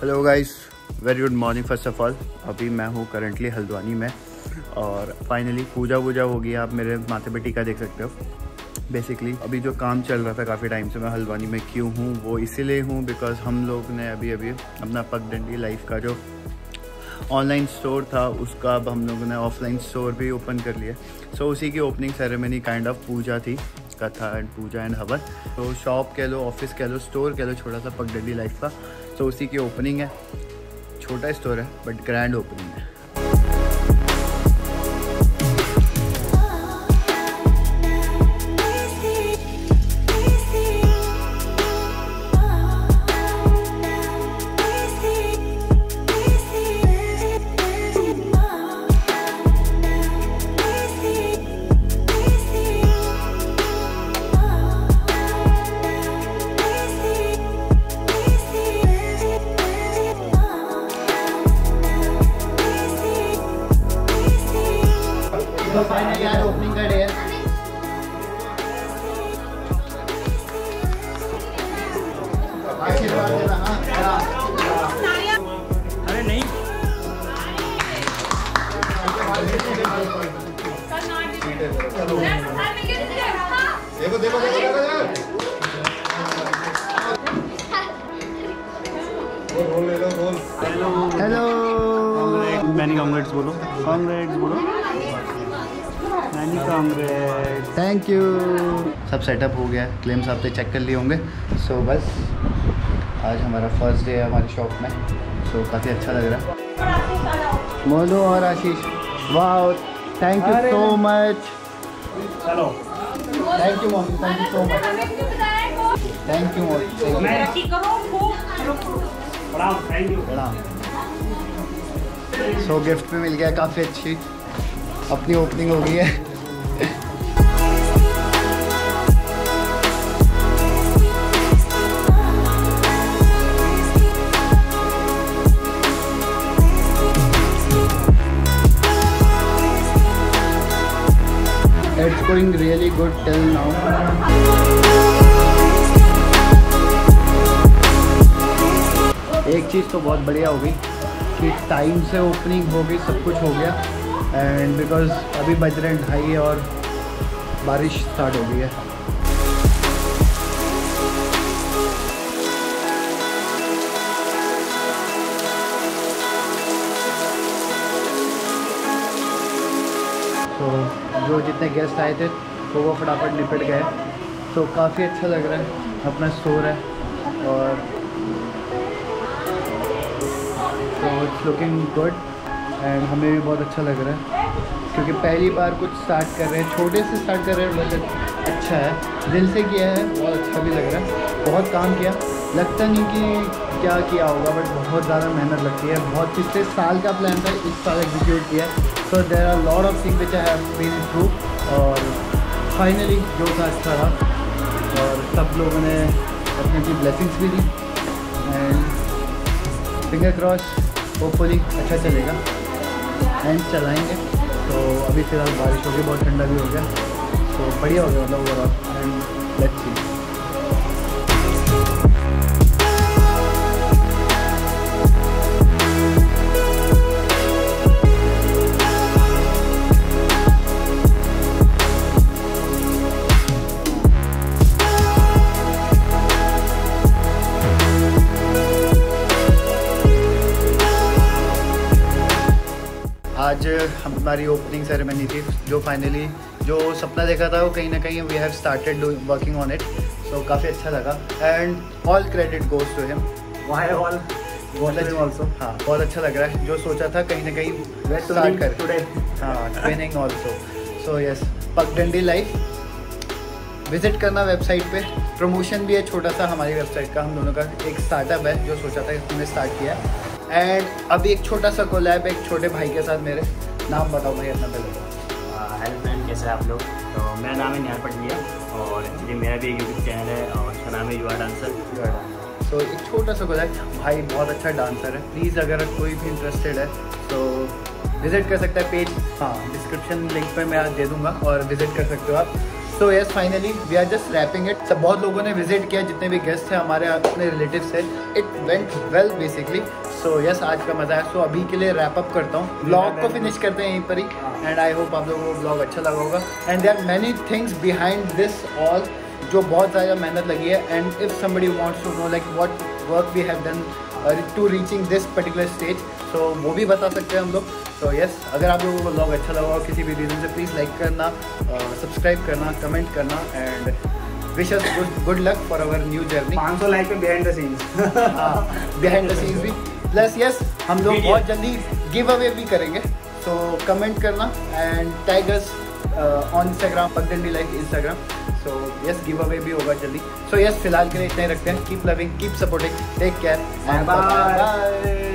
Hello guys very good morning first of all अभी मैं हूँ करंटली हल्द्वानी में और फाइनली पूजा वूजा होगी आप मेरे माथे पे टीका देख सकते हो। बेसिकली अभी जो काम चल रहा था काफ़ी टाइम से मैं हल्द्वानी में क्यों हूँ वो इसीलिए हूँ बिकॉज़ हम लोग ने अभी अभी अपना पगडंडी लाइफ का जो ऑनलाइन स्टोर था उसका अब हम लोगों ने ऑफलाइन स्टोर भी ओपन कर लिया सो so, उसी की opening ceremony kind of puja थी। कथा एंड पूजा एंड हवन। तो शॉप कह लो ऑफ़िस कह लो स्टोर कह लो, छोटा सा पगडली लाइफ का। तो उसी की ओपनिंग है। छोटा स्टोर है बट ग्रैंड ओपनिंग है। तो फाइनली आज ओपनिंग का डे है। देना हाँ अरे नहीं। देखो देखो देखो देखो देखो। रोल ले लो रोल हेलो मैनी कांग्रेट्स बोलो। कांग्रेट्स बोलो। थैंक यू सब सेटअप हो गया। है क्लेम्स आपने चेक कर लिए होंगे। सो so, बस आज हमारा फ़र्स्ट डे है हमारी शॉप में। सो so, काफ़ी अच्छा लग रहा। है मोनू और आशीष। वाह थैंक यू सो मच चलो। Thank you Monu. Thank you so much thank you Monu. प्रणाम थैंक यू सो गिफ्ट भी मिल गया काफ़ी अच्छी। अपनी ओपनिंग हो गई है। It's going really good till now. एक चीज़ तो बहुत बढ़िया हो गई कि टाइम से ओपनिंग हो गई, सब कुछ हो गया एंड बिकॉज़ अभी बज रहे हैं ढाई और बारिश स्टार्ट हो गई है। तो जो जितने गेस्ट आए थे तो वो फटाफट निपट गए। तो काफ़ी अच्छा लग रहा है, अपना स्टोर है। और तो इट्स लुकिंग गुड एंड हमें भी बहुत अच्छा लग रहा है। क्योंकि पहली बार कुछ स्टार्ट कर रहे हैं, छोटे से स्टार्ट कर रहे हैं, बट अच्छा है। दिल से किया है, बहुत अच्छा भी लग रहा है। बहुत काम किया। लगता नहीं कि क्या किया होगा, बट बहुत ज़्यादा मेहनत लगती है। बहुत पिछले साल का प्लान था, इस साल एग्जीक्यूट किया। So there are lot of thing which I been through और फाइनली जो था अच्छा रहा और सब लोगों ने अपनी अपनी ब्लेसिंग्स भी दी। एंड फिंगर क्रॉस होपफुली अच्छा चलेगा। एंड चलाएँगे। तो अभी फ़िलहाल बारिश होगी बहुत ठंडा भी हो गया। तो बढ़िया हो गया मतलब ओवरऑल एंड लेट्स सी आज हमारी ओपनिंग सेरेमनी थी जो फाइनली जो सपना देखा था वो कहीं ना कहीं we have started working on it so काफ़ी अच्छा लगा। And all credit goes to him why all बहुत अच्छा also. हाँ बहुत अच्छा लग रहा है। जो सोचा था कहीं ना कहीं स्टार्ट कर. हाँ training also so yes Pagdandi life visit करना वेबसाइट पे। प्रमोशन भी है छोटा सा हमारी वेबसाइट का। हम दोनों का एक स्टार्टअप है जो सोचा था कि हमने स्टार्ट किया है। एंड अभी एक छोटा सा कोलैब एक छोटे भाई के साथ मेरे। नाम बताओ भाई अपना पहले। हेलो फ्रेंड कैसे हैं आप लोग? तो मेरा नाम है निहाल पटनिया और एक्चुअली मेरा भी एक यूट्यूब चैनल है और उसका नाम है युवा डांसर तो एक छोटा सा कोलैब भाई बहुत अच्छा डांसर है। प्लीज़ अगर कोई भी इंटरेस्टेड है तो विज़िट कर सकता है पेज हाँ डिस्क्रिप्शन लिंक पर मैं आज दे दूँगा और विज़िट कर सकते हो आप। So yes finally we are just wrapping it सब बहुत लोगों ने विज़िट किया जितने भी गेस्ट थे हमारे अपने रिलेटिव से it went well basically so yes आज का मज़ा है। सो so, अभी के लिए रैप अप करता हूँ। ब्लॉग को फिनिश करते हैं यहीं पर ही। एंड आई होप आप लोगों को ब्लॉग अच्छा लगा होगा। And there many things behind this all जो बहुत ज़्यादा मेहनत लगी है। And if somebody wants to know like what work we have done to reaching this particular stage so वो भी बता सकते हैं हम लोग। तो यस अगर आप लोगों को ब्लॉग अच्छा लगा हो किसी भी रीज़न से प्लीज़ लाइक करना सब्सक्राइब करना कमेंट करना and wish us good good luck for our new journey 500 like पे behind the scenes behind the scenes भी। प्लस यस हम लोग बहुत जल्दी गिव अवे भी करेंगे। सो कमेंट करना and tag us on Instagram Pagdandi life Instagram so yes giveaway भी होगा जल्दी. सो यस फ़िलहाल के लिए इतना ही रखते हैं. Keep loving keep supporting take care bye. Bye